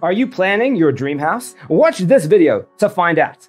Are you planning your dream house? Watch this video to find out.